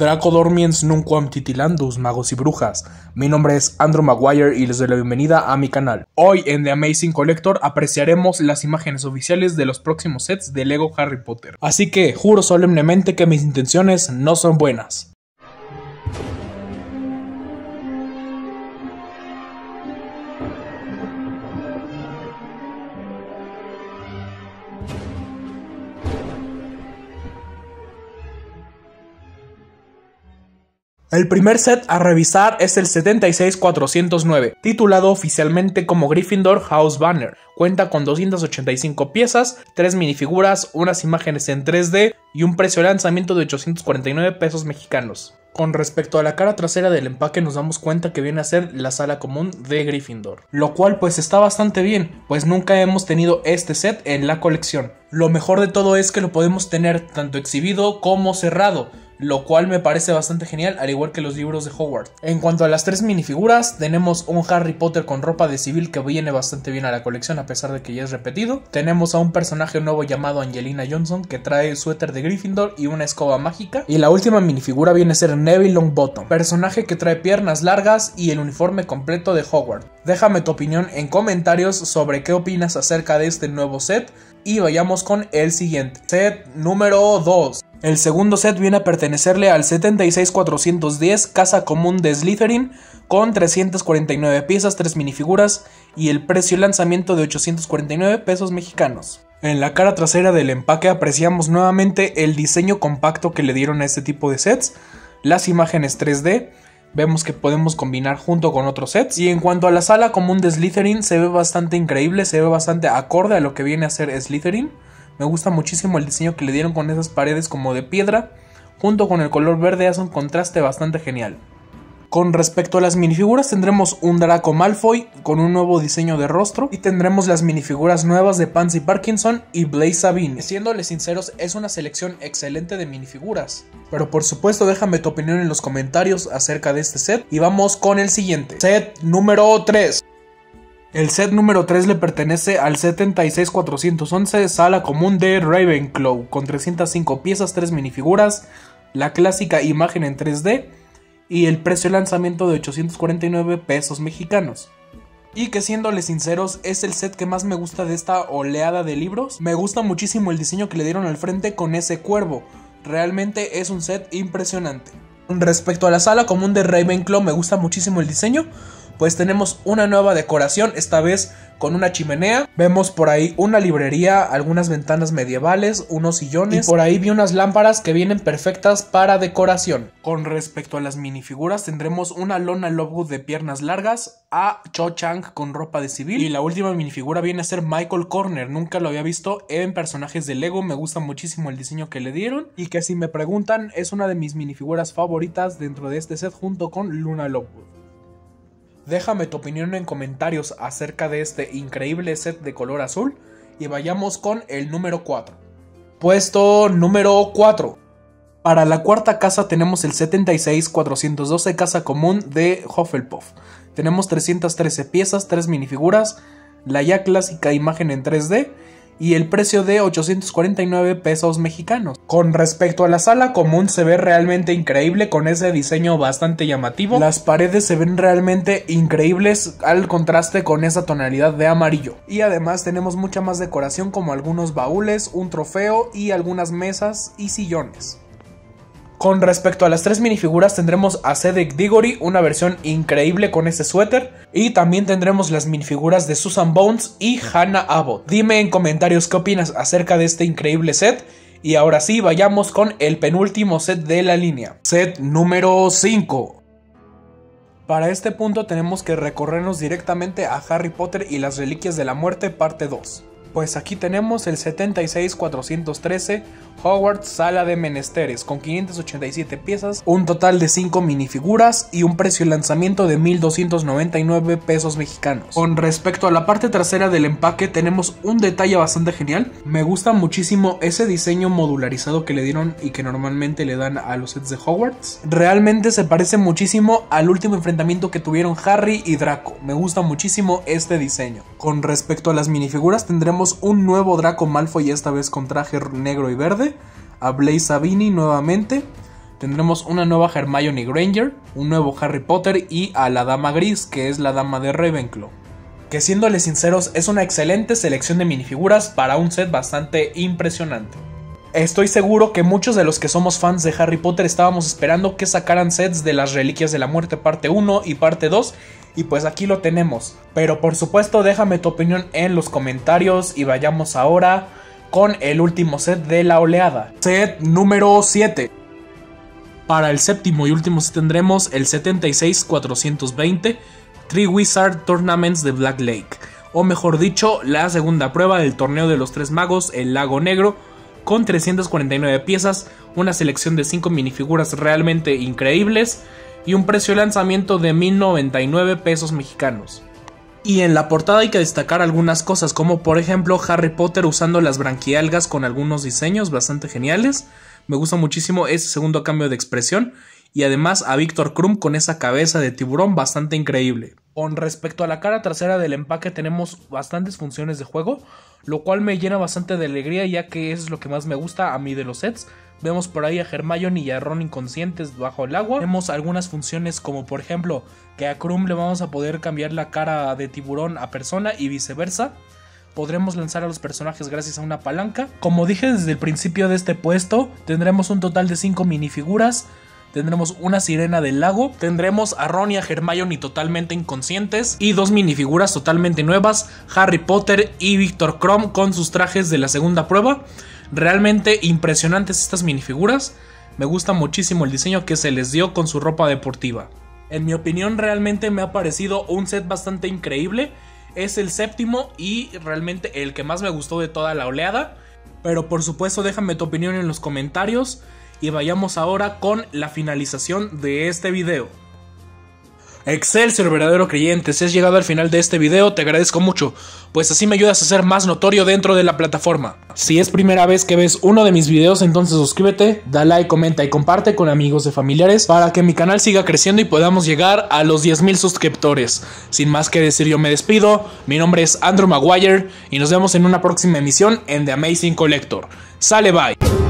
Draco Dormiens Nunquam Titilandus, magos y brujas. Mi nombre es Andrew Maguire y les doy la bienvenida a mi canal. Hoy en The Amazing Collector apreciaremos las imágenes oficiales de los próximos sets de Lego Harry Potter. Así que juro solemnemente que mis intenciones no son buenas. El primer set a revisar es el 76409, titulado oficialmente como Gryffindor House Banner. Cuenta con 285 piezas, 3 minifiguras, unas imágenes en 3D y un precio de lanzamiento de 849 pesos mexicanos. Con respecto a la cara trasera del empaque nos damos cuenta que viene a ser la sala común de Gryffindor, lo cual pues está bastante bien, pues nunca hemos tenido este set en la colección. Lo mejor de todo es que lo podemos tener tanto exhibido como cerrado, lo cual me parece bastante genial, al igual que los libros de Howard. En cuanto a las tres minifiguras, tenemos un Harry Potter con ropa de civil que viene bastante bien a la colección a pesar de que ya es repetido. Tenemos a un personaje nuevo llamado Angelina Johnson que trae suéter de Gryffindor y una escoba mágica. Y la última minifigura viene a ser Neville Longbottom, personaje que trae piernas largas y el uniforme completo de Howard. Déjame tu opinión en comentarios sobre qué opinas acerca de este nuevo set y vayamos con el siguiente. Set número 2. El segundo set viene a pertenecerle al 76410 Casa Común de Slytherin con 349 piezas, 3 minifiguras y el precio de lanzamiento de 849 pesos mexicanos. En la cara trasera del empaque apreciamos nuevamente el diseño compacto que le dieron a este tipo de sets, las imágenes 3D, vemos que podemos combinar junto con otros sets. Y en cuanto a la sala común de Slytherin, se ve bastante increíble, se ve bastante acorde a lo que viene a ser Slytherin. Me gusta muchísimo el diseño que le dieron con esas paredes como de piedra, junto con el color verde hace un contraste bastante genial. Con respecto a las minifiguras tendremos un Draco Malfoy con un nuevo diseño de rostro y tendremos las minifiguras nuevas de Pansy Parkinson y Blaze Sabine. Siéndoles sinceros es una selección excelente de minifiguras. Pero por supuesto déjame tu opinión en los comentarios acerca de este set y vamos con el siguiente. Set número 3. El set número 3 le pertenece al 76411 Sala Común de Ravenclaw, con 305 piezas, 3 minifiguras, la clásica imagen en 3D y el precio de lanzamiento de 849 pesos mexicanos. Y que siéndoles sinceros, es el set que más me gusta de esta oleada de libros. Me gusta muchísimo el diseño que le dieron al frente con ese cuervo. Realmente es un set impresionante. Respecto a la sala común de Ravenclaw, me gusta muchísimo el diseño pues tenemos una nueva decoración, esta vez con una chimenea. Vemos por ahí una librería, algunas ventanas medievales, unos sillones y por ahí vi unas lámparas que vienen perfectas para decoración. Con respecto a las minifiguras tendremos una Lona Lovegood de piernas largas, a Cho Chang con ropa de civil y la última minifigura viene a ser Michael Corner. Nunca lo había visto en personajes de Lego, me gusta muchísimo el diseño que le dieron y que si me preguntan es una de mis minifiguras favoritas dentro de este set junto con Luna Lovegood. Déjame tu opinión en comentarios acerca de este increíble set de color azul y vayamos con el número 4. Puesto número 4. Para la cuarta casa tenemos el 76412 casa común de Hufflepuff. Tenemos 313 piezas, 3 minifiguras, la ya clásica imagen en 3D y el precio de 849 pesos mexicanos. Con respecto a la sala común se ve realmente increíble con ese diseño bastante llamativo. Las paredes se ven realmente increíbles al contraste con esa tonalidad de amarillo. Y además tenemos mucha más decoración como algunos baúles, un trofeo y algunas mesas y sillones. Con respecto a las tres minifiguras tendremos a Cedric Diggory, una versión increíble con este suéter. Y también tendremos las minifiguras de Susan Bones y Hannah Abbott. Dime en comentarios qué opinas acerca de este increíble set. Y ahora sí, vayamos con el penúltimo set de la línea. Set número 5. Para este punto tenemos que recorrernos directamente a Harry Potter y las Reliquias de la Muerte parte 2. Pues aquí tenemos el 76413 Hogwarts Sala de Menesteres con 587 piezas, un total de 5 minifiguras y un precio de lanzamiento de 1299 pesos mexicanos. Con respecto a la parte trasera del empaque tenemos un detalle bastante genial. Me gusta muchísimo ese diseño modularizado que le dieron y que normalmente le dan a los sets de Hogwarts. Realmente se parece muchísimo al último enfrentamiento que tuvieron Harry y Draco. Me gusta muchísimo este diseño. Con respecto a las minifiguras tendremos un nuevo Draco Malfoy esta vez con traje negro y verde, a Blaze Sabini nuevamente, tendremos una nueva Hermione Granger, un nuevo Harry Potter y a la Dama Gris, que es la Dama de Ravenclaw. Que siéndoles sinceros, es una excelente selección de minifiguras para un set bastante impresionante. Estoy seguro que muchos de los que somos fans de Harry Potter estábamos esperando que sacaran sets de las Reliquias de la Muerte parte 1 y parte 2 y pues aquí lo tenemos. Pero por supuesto déjame tu opinión en los comentarios y vayamos ahora con el último set de la oleada. Set número 7. Para el séptimo y último set tendremos el 76420 Three Wizard Tournaments de Black Lake. O mejor dicho, la segunda prueba del torneo de los tres magos, el lago negro, con 349 piezas, una selección de 5 minifiguras realmente increíbles y un precio de lanzamiento de 1099 pesos mexicanos. Y en la portada hay que destacar algunas cosas, como por ejemplo Harry Potter usando las branquialgas con algunos diseños bastante geniales. Me gusta muchísimo ese segundo cambio de expresión. Y además a Víctor Krum con esa cabeza de tiburón bastante increíble. Con respecto a la cara trasera del empaque tenemos bastantes funciones de juego, lo cual me llena bastante de alegría ya que eso es lo que más me gusta a mí de los sets. Vemos por ahí a Hermione y a Ron inconscientes bajo el agua. Vemos algunas funciones como por ejemplo que a Krum le vamos a poder cambiar la cara de tiburón a persona y viceversa. Podremos lanzar a los personajes gracias a una palanca. Como dije desde el principio de este puesto, tendremos un total de 5 minifiguras tendremos una sirena del lago, tendremos a Ron y a Hermione totalmente inconscientes y dos minifiguras totalmente nuevas, Harry Potter y Victor Crumb con sus trajes de la segunda prueba. Realmente impresionantes estas minifiguras. Me gusta muchísimo el diseño que se les dio con su ropa deportiva. En mi opinión realmente me ha parecido un set bastante increíble. Es el séptimo y realmente el que más me gustó de toda la oleada. Pero por supuesto déjame tu opinión en los comentarios y vayamos ahora con la finalización de este video. Excelsior verdadero creyente, si has llegado al final de este video te agradezco mucho, pues así me ayudas a ser más notorio dentro de la plataforma. Si es primera vez que ves uno de mis videos entonces suscríbete, da like, comenta y comparte con amigos y familiares para que mi canal siga creciendo y podamos llegar a los 10.000 suscriptores. Sin más que decir yo me despido, mi nombre es Andrew Maguire y nos vemos en una próxima emisión en The Amazing Collector. Sale bye.